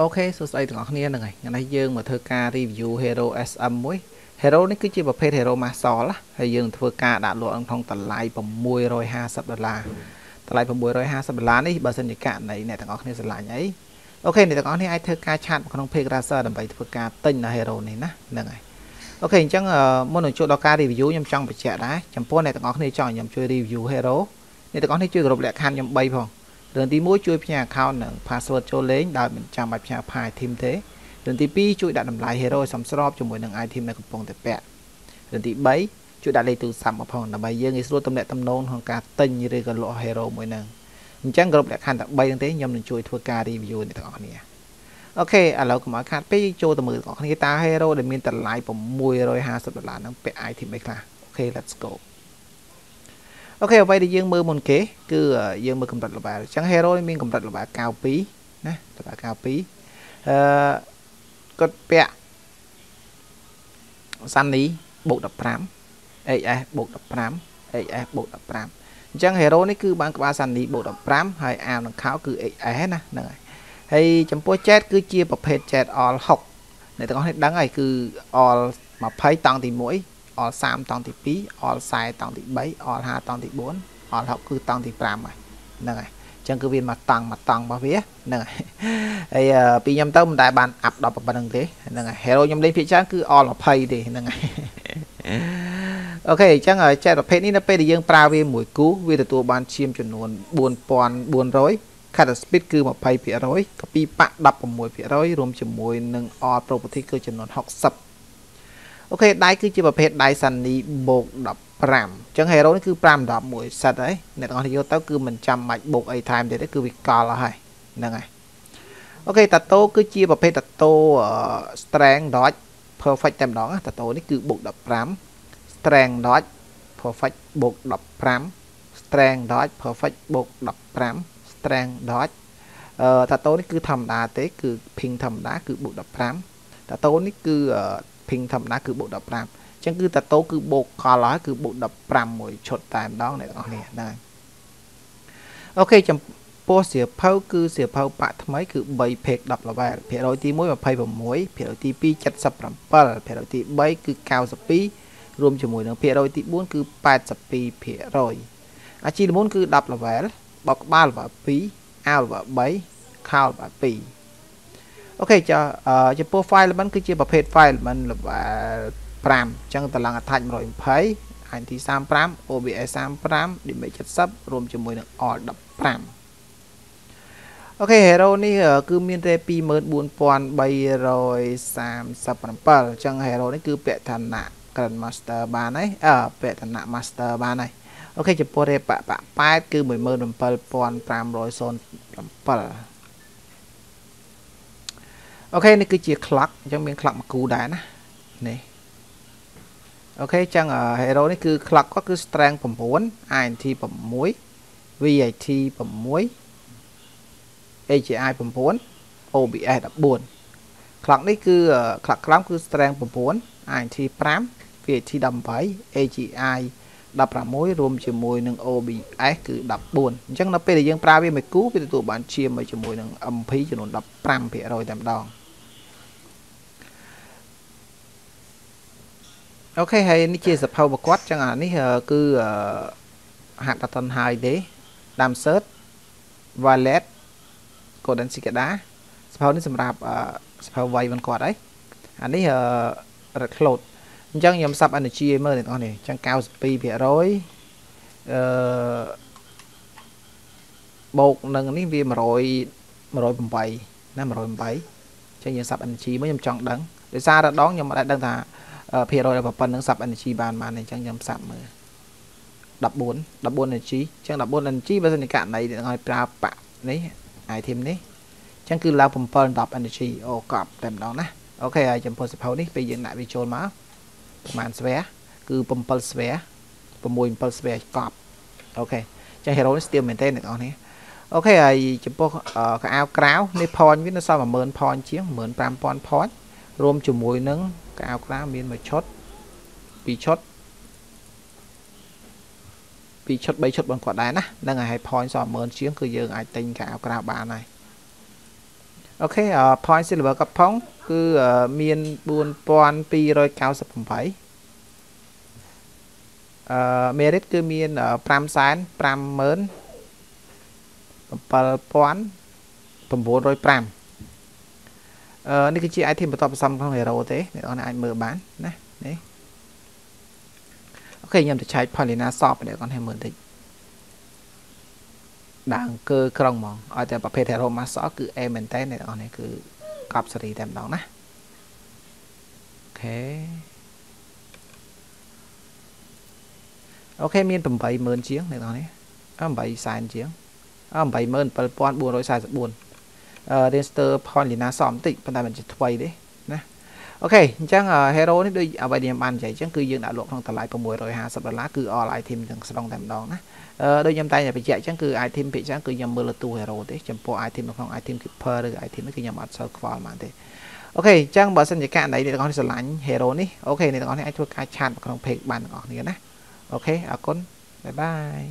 OK សួស្តីទាំងអស់គ្នាហ្នឹងហើយថ្ងៃនេះយើងមកធ្វើការ review Hero SM មួយ Hero នេះគឺជាប្រភេទ Hero Master ហើយយើងធ្វើការដាក់លក់ក្នុងតម្លៃ650ដុល្លារតម្លៃ650ដុល្លារនេះបើសិនជាករណីអ្នកទាំងអស់គ្នាស្រឡាញ់អី OK អ្នកទាំងអស់គ្នាអាចធ្វើការ chat ក្នុង page Razer ដើម្បីធ្វើការទិញនៅ Hero នេះណាហ្នឹងហើយ OK អញ្ចឹងមុននឹងចូលដល់ការ review ខ្ញុំចង់បញ្ជាក់ដែរចំពោះអ្នកទាំងអស់គ្នាចង់ខ្ញុំជួយ review Hero អ្នកទាំងអស់គ្នាជួយគោរពលក្ខខណ្ឌខ្ញុំ3ផង រឿងទី1ជួយផ្ញើ account និង password ចូលលេងដោយមិនចាំបាច់ផ្ញើ file item ទេរឿងទី2ជួយដាក់តម្លៃ hero ឲ្យសមស្របជាមួយនឹង item ដែលកំពុងតែពាក់រឿងទី3ជួយដាក់លេខទូរស័ព្ទមកផងដើម្បីយើងងាយស្រួលទំនាក់ទំនងក្នុងការទិញឬក៏លក់ hero មួយហ្នឹងអញ្ចឹងគ្រប់លក្ខខណ្ឌតែ3ហ្នឹងទេខ្ញុំនឹងជួយធ្វើការ review អ្នកទាំងអស់គ្នាអូខេឥឡូវកុំឲ្យខាតពេកចូលទៅមើលទាំងអស់គ្នាតើ hero ដែលមានតម្លៃ650ដុល្លារហ្នឹងពាក់ item អីខ្លះអូខេ let's go អូខេអ្វីដែលយើងមើលមុនគេគឺយើងមើលកម្រិត level អញ្ចឹង hero មានកម្រិត level 92ណា level 92អឺគាត់ពាក់សាន់នីបូក15 HS បូក15 HS បូក15អញ្ចឹង hero នេះគឺបានក្បាលសាន់នីបូក15ហើយអាវនឹងខោគឺ HS ណាហ្នឹងហើយហើយចំពោះ jet គឺជាប្រភេទ jet all 6អ្នកទាំងអស់នេះដឹងហើយគឺ all 20តង់ទី1 អល់30តង់ទី2អល់40តង់ទី3អល់50តង់ទី4អល់60គឺតង់ទី5ហើយហ្នឹងហើយអញ្ចឹងគឺវាមកតង់មកតង់របស់វាហ្នឹងហើយហើយពីខ្ញុំទៅមិនដែលបានអាប់ដល់ប៉ុណ្្នឹងទេហ្នឹងហើយ hero ខ្ញុំលេងភាគច្រើនគឺអល់20ទេហ្នឹងហើយអូខេអញ្ចឹងចែកប្រភេទនេះនៅពេលដែលយើងប្រើវាមួយគូវាទទួលបានឈាមចំនួន4400 cutter speed គឺ20% copy pack 16%រួមជាមួយនឹង all property គឺចំនួន60 អូខេដៃគឺជាប្រភេទដៃសានីបូក15អញ្ចឹង hero នេះគឺ5 11សិតហើយអ្នកទាំងអស់យកទៅគឺមិនចាំបាច់បូកអីថែមទៀតទេគឺវាកលហើយហ្នឹងហើយអូខេតាតូគឺជាប្រភេទតាតូ strength dodge perfect តែម្ដងតាតូនេះគឺបូក15 strength dodge perfect បូក15 strength dodge perfect បូក15 strength dodge អឺតាតូនេះគឺធម្មតាទេគឺ ping ធម្មតាគឺបូក15តាតូនេះគឺ ping ធម្មតាគឺបូក15អញ្ចឹងគឺតាតូគឺបូកកលហើយគឺបូក15មួយឈុតតែម្ដងអ្នកទាំងអស់គ្នាហ្នឹងអូខេចំពោះសៀវភៅគឺសៀវភៅបាក់ថ្មីគឺ3 page 10 level ភាគរយទី1 26ភាគរយទី2 77ភាគរយទី3គឺ92រួមជាមួយនឹងភាគរយទី4គឺ82ភាគរយអាជីលមុនគឺ10 level បោកក្បាល level 2អាវ level 3ខោ level 2 អូខេចាចំពោះ file element គឺជាប្រភេទ file element level 5អញ្ចឹងតម្លង attach 120 INT 35 OBS 35 Image 70រួមជាមួយនឹង all 15អូខេ hero នេះគឺមានតែ24337អញ្ចឹង hero នេះគឺពាក់ឋានៈ Grand Master បានហើយអឺពាក់ឋានៈ Master បានហើយអូខេចំពោះ Repa 8គឺ17507 អូខេនេះគឺជា clock អញ្ចឹងមាន clock មួយគូដែរណានេះអូខេអញ្ចឹង hero នេះគឺ clock គាត់គឺ strength 9 INT 6 VIT 6 AGI 9 OBS 14 clock នេះគឺ clock ក្រោមគឺ strength 9 INT 5 VIT 18 AGI 16រួមជាមួយនឹង OBS គឺ14អញ្ចឹងនៅពេលដែលយើងប្រើវាមួយគូវាទទួលបានឈាមជាមួយនឹង MP ចំនួន15%តែម្ដង អូខេហើយនេះជាសភៅប្រកួតចឹងអានេះគឺហាក់តតនហើយទេដាំ search wallet golden cicada សភៅនេះសម្រាប់សភៅវាយមិនគាត់ហើយអានេះ red cloud អញ្ចឹងខ្ញុំសាប់ energy ឲ្យមើលអ្នកនរនេះអញ្ចឹង92%អឺបូកនឹងនេះវា100 108ណា108អញ្ចឹងយើងសាប់ energy មកខ្ញុំចង់ដឹងដោយសាររដងខ្ញុំមិនដែលដឹងថា ភាគរយរបស់ប៉ុណ្្នឹងសាប់ energy បានបានអញ្ចឹងខ្ញុំសាប់មើល14 14 energy អញ្ចឹង14 energy បើសិនជាករណីនឹងឲ្យប្រើបាក់នេះ item នេះអញ្ចឹងគឺឡើង7 10 energy អូកប់តែម្ដងណាអូខេហើយចំពោះសភៅនេះពេលយើងដាក់វាចូលមកប្រហែលស្វែគឺ7ស្វែ6 7ស្វែកប់អូខេចា hero នេះស្ទៀមមែនទេអ្នកនរនេះអូខេហើយចំពោះកៅអៅក្រៅនេះ point វានៅសល់10000 point ជាង15000 point រួមជាមួយនឹង កៅក្រៅមានមួយឈុតពីរឈុតពីរឈុត3ឈុតបងគាត់ដែរណាហ្នឹងហើយ point សល់10000ជាងគឺយើងអាចទិញកៅក្រៅបានហើយអូខេ point silver កផងគឺមាន4298អឺ merit គឺមាន5សែន50000 7905អឺ នេះគឺជា item បន្ទាប់បន្សំក្នុង hero ទេអ្នកនរអាចមើលបានណានេះអូខេខ្ញុំទៅឆែក Paulina Shop អ្នកនរឲ្យមើលបន្តិចដើងគឺក្រុងហ្មងឲ្យតែប្រភេទ hero master គឺ A មែនតើអ្នកនរនេះគឺកប់សេរីតែម្ដងណាអូខេអូខេមាន80000ជាងអ្នកនរនេះ8សែនជាង87444 អឺ Reinster Point Lina សមបន្តិចប៉ុន្តែមិនជាថ្មីទេណាអូខេអញ្ចឹង hero នេះដូចអ្វីដែលខ្ញុំបាននិយាយអញ្ចឹងគឺយើងដាក់លក់ក្នុងតម្លៃ650ដុល្លារគឺ all item ទាំងស្រុងតែម្ដងណាអឺដូចខ្ញុំតែបញ្ជាក់អញ្ចឹងគឺ item ភាគច្រើនគឺខ្ញុំមើលលើទូ hero ទេចំពោះ item នៅក្នុង item keeper ឬ item នេះគឺខ្ញុំអត់សូវខ្វល់បានទេអូខេអញ្ចឹងបើសិនជាករណីអ្នកទាំងអស់នេះស្រឡាញ់ hero នេះអូខេអ្នកទាំងអស់នេះអាចធ្វើការឆាតនៅក្នុង page បានទាំងអស់គ្នាណាអូខេអរគុណបាយបាយ